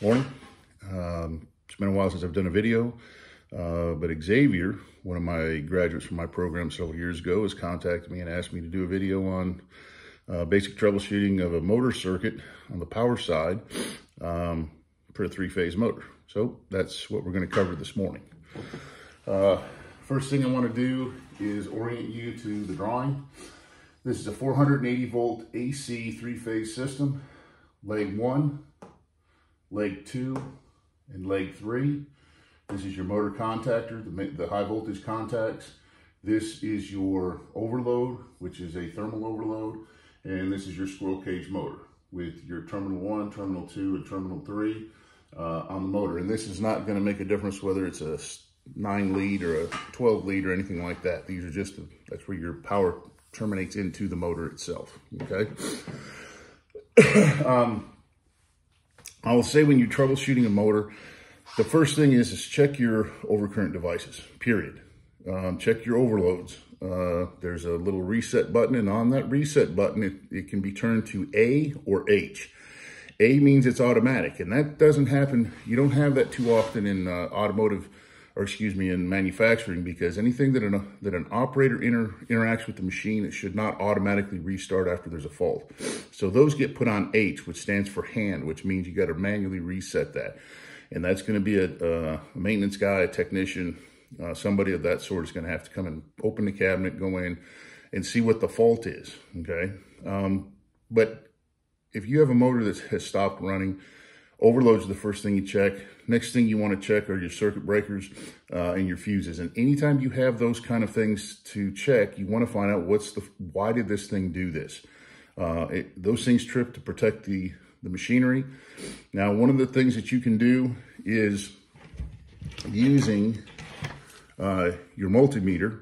Morning. Um, it's been a while since I've done a video, uh, but Xavier, one of my graduates from my program several years ago, has contacted me and asked me to do a video on uh, basic troubleshooting of a motor circuit on the power side um, for a three-phase motor. So that's what we're going to cover this morning. Uh, first thing I want to do is orient you to the drawing. This is a 480 volt AC three-phase system. Leg one, leg two, and leg three. This is your motor contactor, the, the high voltage contacts. This is your overload, which is a thermal overload. And this is your squirrel cage motor with your terminal one, terminal two, and terminal three uh, on the motor. And this is not gonna make a difference whether it's a nine lead or a 12 lead or anything like that. These are just, that's where your power terminates into the motor itself, okay? um, I will say when you're troubleshooting a motor, the first thing is, is check your overcurrent devices, period. Um, check your overloads. Uh, there's a little reset button, and on that reset button, it, it can be turned to A or H. A means it's automatic, and that doesn't happen. You don't have that too often in uh, automotive, or excuse me, in manufacturing, because anything that an, that an operator inter, interacts with the machine, it should not automatically restart after there's a fault. So those get put on H, which stands for hand, which means you got to manually reset that. And that's going to be a, a, maintenance guy, a technician, uh, somebody of that sort is going to have to come and open the cabinet, go in and see what the fault is, okay? Um, but if you have a motor that has stopped running, overloads the first thing you check. Next thing you want to check are your circuit breakers uh, and your fuses. And anytime you have those kind of things to check, you want to find out what's the, why did this thing do this? Uh, it, those things trip to protect the, the machinery. Now, one of the things that you can do is using uh, your multimeter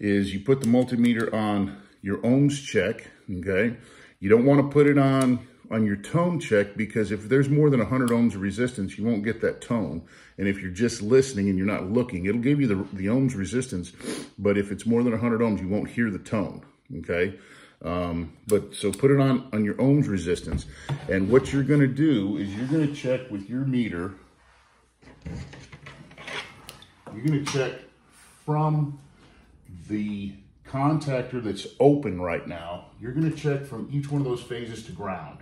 is you put the multimeter on your ohms check, okay? You don't want to put it on on your tone check because if there's more than 100 ohms of resistance, you won't get that tone. And if you're just listening and you're not looking, it'll give you the, the ohms resistance. But if it's more than 100 ohms, you won't hear the tone, okay? Um, but so put it on, on your ohms resistance. And what you're going to do is you're going to check with your meter. You're to check from the contactor that's open right now. You're going to check from each one of those phases to ground.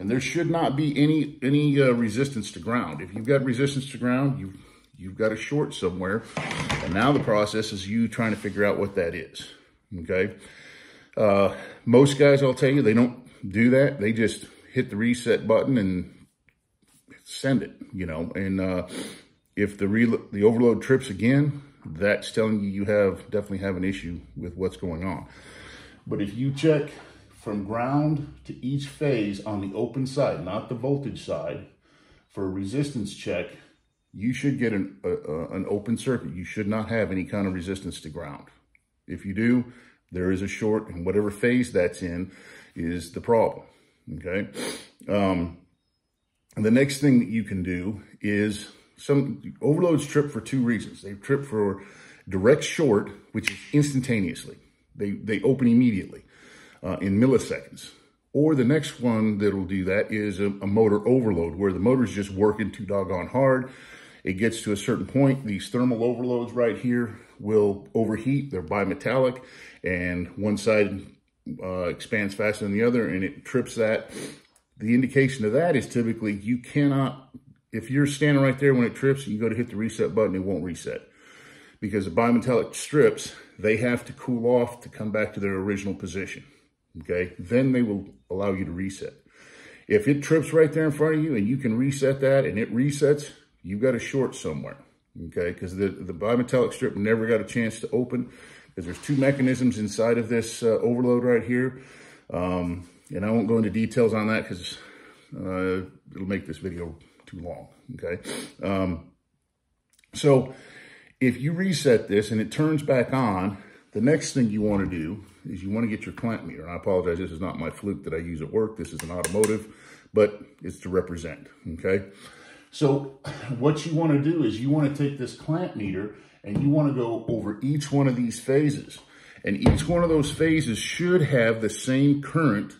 And there should not be any any uh, resistance to ground. If you've got resistance to ground, you you've got a short somewhere. And now the process is you trying to figure out what that is. Okay. Uh, most guys, I'll tell you, they don't do that. They just hit the reset button and send it, you know. And uh, if the the overload trips again, that's telling you you have definitely have an issue with what's going on. But if you check from ground to each phase on the open side, not the voltage side, for a resistance check, you should get an, an open circuit. You should not have any kind of resistance to ground. If you do, there is a short, and whatever phase that's in is the problem, okay? Um, and the next thing that you can do is some overloads trip for two reasons. They trip for direct short, which is instantaneously. They, they open immediately uh, in milliseconds. Or the next one that'll do that is a, a motor overload, where the motor's just working too doggone hard. It gets to a certain point, these thermal overloads right here will overheat. They're bimetallic, and one side uh, expands faster than the other, and it trips that. The indication of that is typically you cannot, if you're standing right there when it trips, and you go to hit the reset button, it won't reset. Because the bimetallic strips, they have to cool off to come back to their original position okay? Then they will allow you to reset. If it trips right there in front of you and you can reset that and it resets, you've got a short somewhere, okay? Because the, the bimetallic strip never got a chance to open because there's two mechanisms inside of this uh, overload right here. Um, and I won't go into details on that because uh, it'll make this video too long, okay? Um, so if you reset this and it turns back on, the next thing you want to do is you want to get your clamp meter. And I apologize, this is not my Fluke that I use at work. This is an automotive, but it's to represent, okay? So what you want to do is you want to take this clamp meter and you want to go over each one of these phases. And each one of those phases should have the same current,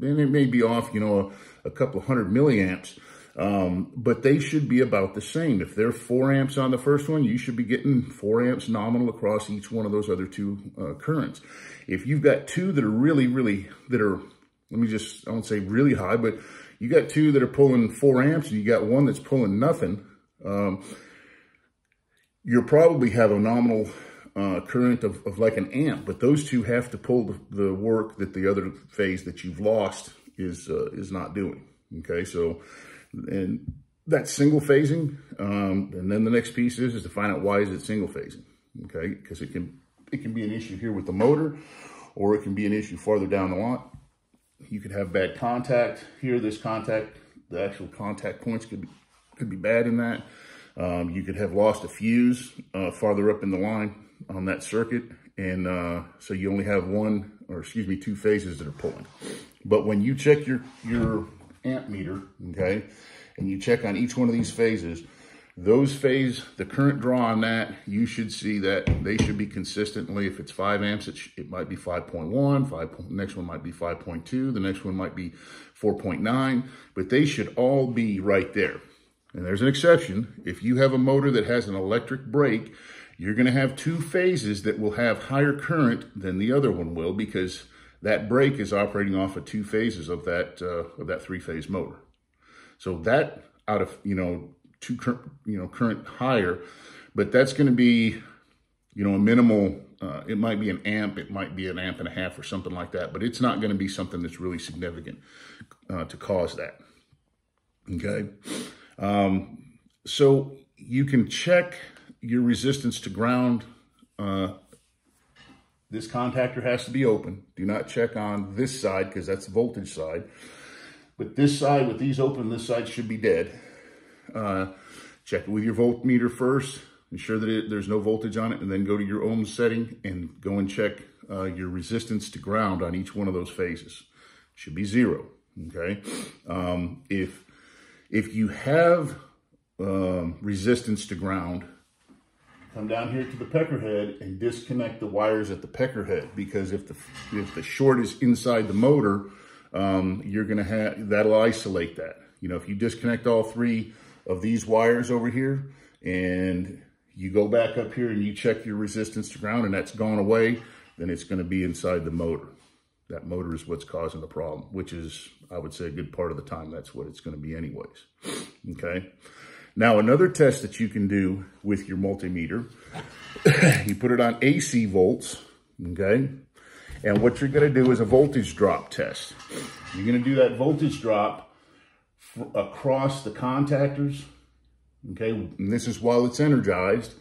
and it may be off, you know, a, a couple hundred milliamps, Um, but they should be about the same. If they're four amps on the first one, you should be getting four amps nominal across each one of those other two uh, currents. If you've got two that are really, really, that are, let me just, I won't say really high, but you got two that are pulling four amps and you got one that's pulling nothing, um, you'll probably have a nominal uh, current of, of like an amp, but those two have to pull the, the work that the other phase that you've lost is uh, is not doing. Okay, so and that's single phasing. Um, and then the next piece is, is to find out why is it single phasing. Okay, because it can it can be an issue here with the motor, or it can be an issue farther down the line. You could have bad contact here. This contact, the actual contact points could be could be bad in that. Um, you could have lost a fuse uh, farther up in the line on that circuit. And uh, so you only have one, or excuse me, two phases that are pulling. But when you check your, your amp meter, okay, and you check on each one of these phases, those phase, the current draw on that, you should see that they should be consistently, if it's 5 amps, it, it might be 5.1, 5, next one might be 5.2, the next one might be 4.9, but they should all be right there. And there's an exception. If you have a motor that has an electric brake, you're going to have two phases that will have higher current than the other one will because that brake is operating off of two phases of that uh, of that three-phase motor. So that out of, you know, two you know, current higher, but that's going to be, you know, a minimal, uh, it might be an amp, it might be an amp and a half or something like that, but it's not going to be something that's really significant uh, to cause that. Okay. Um, so you can check your resistance to ground. Uh, this contactor has to be open. Do not check on this side because that's the voltage side. But this side, with these open, this side should be dead. Uh, check it with your voltmeter first. Ensure that it, there's no voltage on it, and then go to your ohm setting and go and check uh, your resistance to ground on each one of those phases. Should be zero, okay? Um, if if you have um, resistance to ground, come down here to the pecker head and disconnect the wires at the pecker head because if the if the short is inside the motor, um, you're gonna have that'll isolate that. You know, if you disconnect all three of these wires over here and you go back up here and you check your resistance to ground and that's gone away, then it's gonna be inside the motor. That motor is what's causing the problem, which is, I would say a good part of the time, that's what it's gonna be anyways, okay? Now, another test that you can do with your multimeter, you put it on AC volts, okay? And what you're gonna do is a voltage drop test. You're gonna do that voltage drop across the contactors, okay? And this is while it's energized.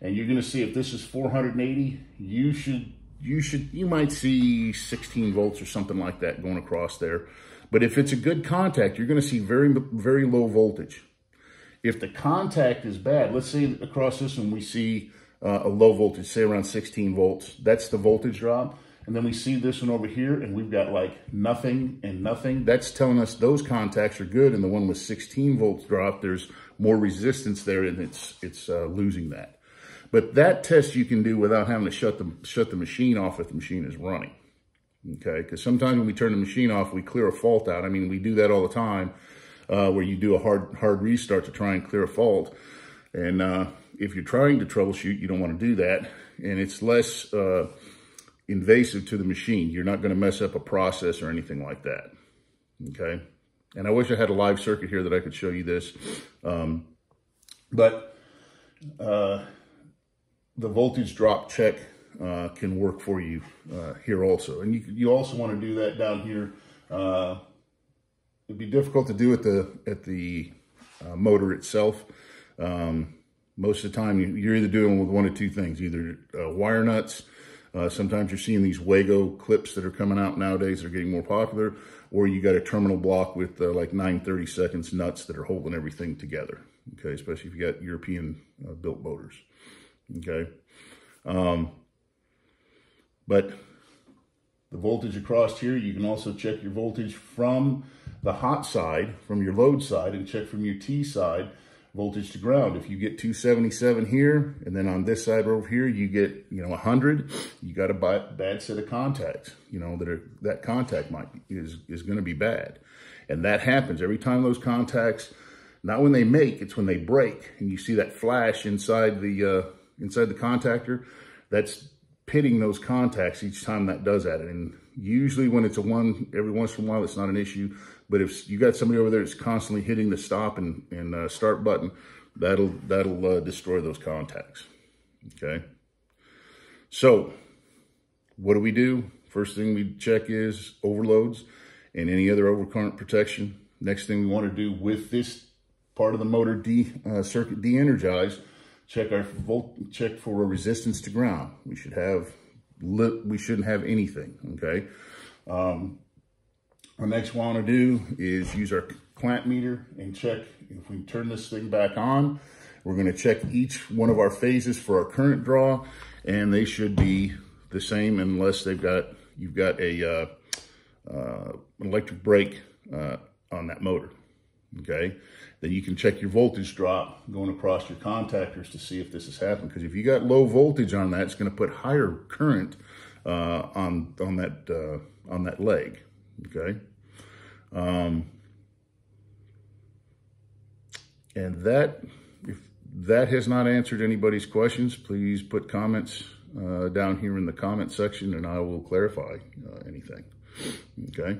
And you're gonna see if this is 480, you should, you should, you might see 16 volts or something like that going across there. But if it's a good contact, you're gonna see very, very low voltage. If the contact is bad, let's say across this one we see uh, a low voltage, say around 16 volts. That's the voltage drop. And then we see this one over here and we've got like nothing and nothing. That's telling us those contacts are good. And the one with 16 volts drop, there's more resistance there and it's it's uh, losing that. But that test you can do without having to shut the, shut the machine off if the machine is running. Okay, because sometimes when we turn the machine off, we clear a fault out. I mean, we do that all the time uh, where you do a hard, hard restart to try and clear a fault. And uh, if you're trying to troubleshoot, you don't want to do that. And it's less uh, invasive to the machine. You're not going to mess up a process or anything like that. Okay. And I wish I had a live circuit here that I could show you this. Um, but uh, the voltage drop check uh, can work for you uh, here also. And you, you also want to do that down here it'd be difficult to do at the at the uh, motor itself. Um, most of the time, you're either doing with one of two things, either uh, wire nuts. Uh, sometimes you're seeing these Wago clips that are coming out nowadays. They're getting more popular. Or you got a terminal block with uh, like 930 seconds nuts that are holding everything together. Okay, especially if you got European uh, built motors. Okay. Um, but the voltage across here, you can also check your voltage from the hot side from your load side and check from your T side voltage to ground. If you get 277 here, and then on this side over here, you get, you know, 100, you got a bad set of contacts, you know, that are, that contact might is, is going to be bad. And that happens every time those contacts Not when they make, it's when they break. And you see that flash inside the, uh, inside the contactor. That's pitting those contacts each time that does that. And usually when it's a one, every once in a while, it's not an issue. But if you got somebody over there that's constantly hitting the stop and, and uh, start button, that'll, that'll uh, destroy those contacts. Okay. So what do we do? First thing we check is overloads and any other overcurrent protection. Next thing we want to do with this part of the motor de, uh, circuit de-energized, check our volt, check for a resistance to ground. We should have, we shouldn't have anything, okay? Um, our next want to do is use our clamp meter and check if we turn this thing back on. We're going to check each one of our phases for our current draw, and they should be the same unless they've got you've got a uh, uh, electric brake uh, on that motor. Okay, then you can check your voltage drop going across your contactors to see if this has happened. Because if you got low voltage on that, it's going to put higher current uh, on on that uh, on that leg. Okay. Um, and that, if that has not answered anybody's questions, please put comments uh, down here in the comment section and I will clarify uh, anything. Okay.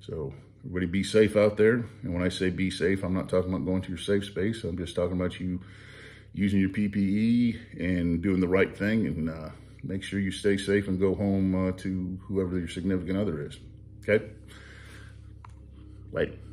So everybody be safe out there. And when I say be safe, I'm not talking about going to your safe space. I'm just talking about you using your PPE and doing the right thing and uh, make sure you stay safe and go home uh, to whoever your significant other is. Okay. Later.